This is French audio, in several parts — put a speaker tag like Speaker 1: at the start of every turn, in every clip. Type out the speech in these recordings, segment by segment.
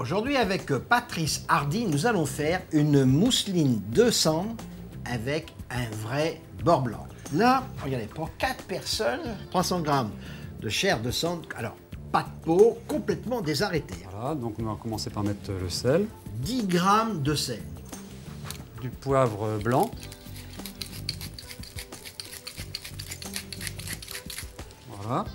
Speaker 1: Aujourd'hui avec Patrice Hardy, nous allons faire une mousseline de sang avec un vrai beurre blanc. Là, regardez, pour 4 personnes, 300 grammes de chair de sang, alors pas de peau, complètement désarrêtée.
Speaker 2: Voilà, donc on va commencer par mettre le sel,
Speaker 1: 10 grammes de sel,
Speaker 2: du poivre blanc, voilà.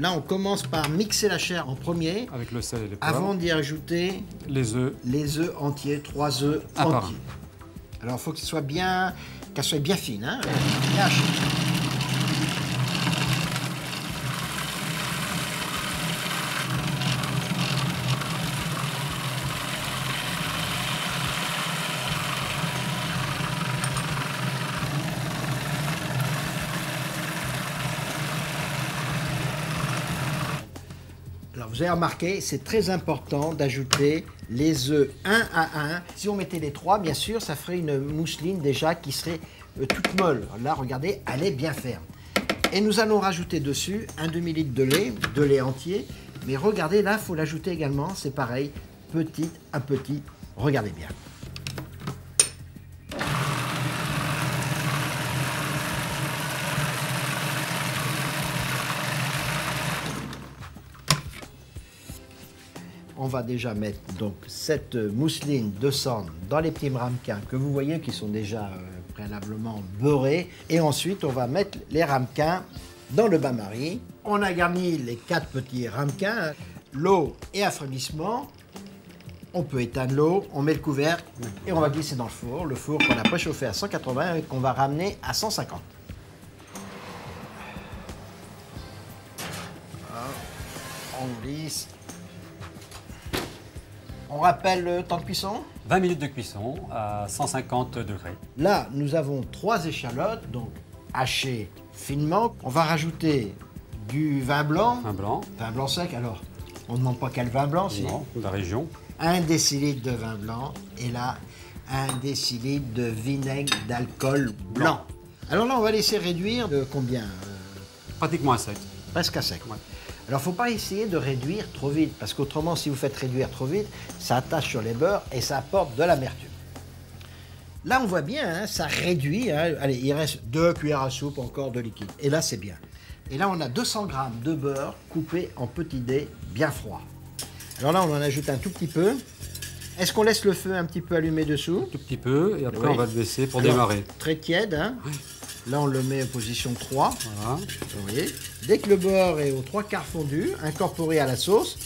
Speaker 1: Là, on commence par mixer la chair en premier,
Speaker 2: avec le sel et le poivre,
Speaker 1: avant d'y ajouter
Speaker 2: les œufs,
Speaker 1: les œufs entiers, 3 œufs entiers. Alors, il faut qu'elle soit bien, qu'elle soit bien fine, hein, bien Alors vous avez remarqué, c'est très important d'ajouter les œufs un à un. Si on mettait les trois, bien sûr, ça ferait une mousseline déjà qui serait euh, toute molle. Là, regardez, elle est bien ferme. Et nous allons rajouter dessus un demi-litre de lait, de lait entier. Mais regardez, là, il faut l'ajouter également, c'est pareil, petit à petit. Regardez bien. On va déjà mettre donc cette mousseline de sang dans les petits ramequins que vous voyez qui sont déjà euh, préalablement beurrés. Et ensuite, on va mettre les ramequins dans le bain-marie. On a garni les quatre petits ramequins, l'eau et un frémissement. On peut éteindre l'eau, on met le couvercle et on va glisser dans le four. Le four qu'on a préchauffé à 180 et qu'on va ramener à 150. Voilà. On glisse. On rappelle le temps de cuisson
Speaker 2: 20 minutes de cuisson à 150 degrés.
Speaker 1: Là, nous avons trois échalotes, donc hachées finement. On va rajouter du vin blanc,
Speaker 2: Un blanc,
Speaker 1: vin blanc sec. Alors, on ne demande pas quel vin blanc, c'est
Speaker 2: non, de la région,
Speaker 1: un décilitre de vin blanc et là, un décilitre de vinaigre d'alcool blanc. Alors là, on va laisser réduire de combien Euh,
Speaker 2: pratiquement à sec.
Speaker 1: Presque à sec.
Speaker 2: Ouais.
Speaker 1: Alors, faut pas essayer de réduire trop vite, parce qu'autrement, si vous faites réduire trop vite, ça attache sur les beurres et ça apporte de l'amertume. Là, on voit bien, hein, ça réduit. hein. Allez, il reste deux cuillères à soupe encore de liquide. Et là, c'est bien. Et là, on a 200 grammes de beurre coupé en petits dés bien froids. Alors là, on en ajoute un tout petit peu. Est-ce qu'on laisse le feu un petit peu allumé dessous?
Speaker 2: Tout petit peu, et après
Speaker 1: Oui.
Speaker 2: on va le baisser pour
Speaker 1: Alors,
Speaker 2: démarrer.
Speaker 1: Très tiède. hein. Là, on le met en position 3.
Speaker 2: Voilà.
Speaker 1: Vous voyez Dès que le beurre est aux trois quarts fondu, incorporé à la sauce,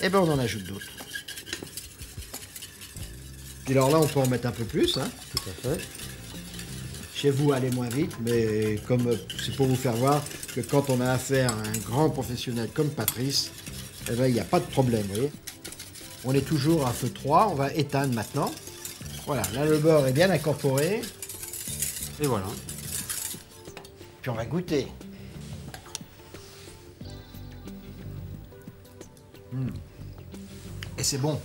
Speaker 1: eh ben on en ajoute d'autres. Puis alors là, on peut en mettre un peu plus. hein.
Speaker 2: Tout à fait.
Speaker 1: Chez vous, allez moins vite, mais comme c'est pour vous faire voir que quand on a affaire à un grand professionnel comme Patrice, eh ben, il n'y a pas de problème, vous voyez. On est toujours à feu 3, on va éteindre maintenant. Voilà, là le beurre est bien incorporé,
Speaker 2: Et voilà.
Speaker 1: Puis on va goûter. Mm. Et c'est bon.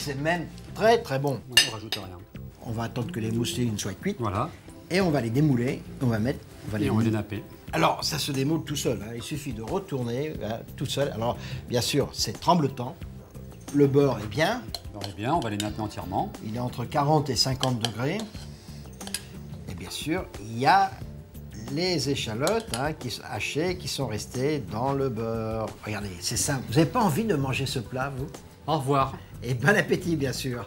Speaker 1: C'est même très très bon.
Speaker 2: Ouais, on rajoute rien.
Speaker 1: On va attendre que les mousselines soient cuites
Speaker 2: Voilà.
Speaker 1: et on va les démouler. On va mettre. On va
Speaker 2: Et on va les napper.
Speaker 1: Alors, ça se démoule tout seul. hein. Il suffit de retourner hein, tout seul. Alors, bien sûr, c'est tremblotant. Le beurre est bien.
Speaker 2: On est bien, on va les napper entièrement.
Speaker 1: Il est entre 40 et 50 degrés. Et bien sûr, il y a les échalotes hein, qui sont hachées qui sont restées dans le beurre. Regardez, c'est simple. Vous n'avez pas envie de manger ce plat, vous?
Speaker 2: Au revoir.
Speaker 1: Et bon appétit, bien sûr.